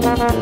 Bye.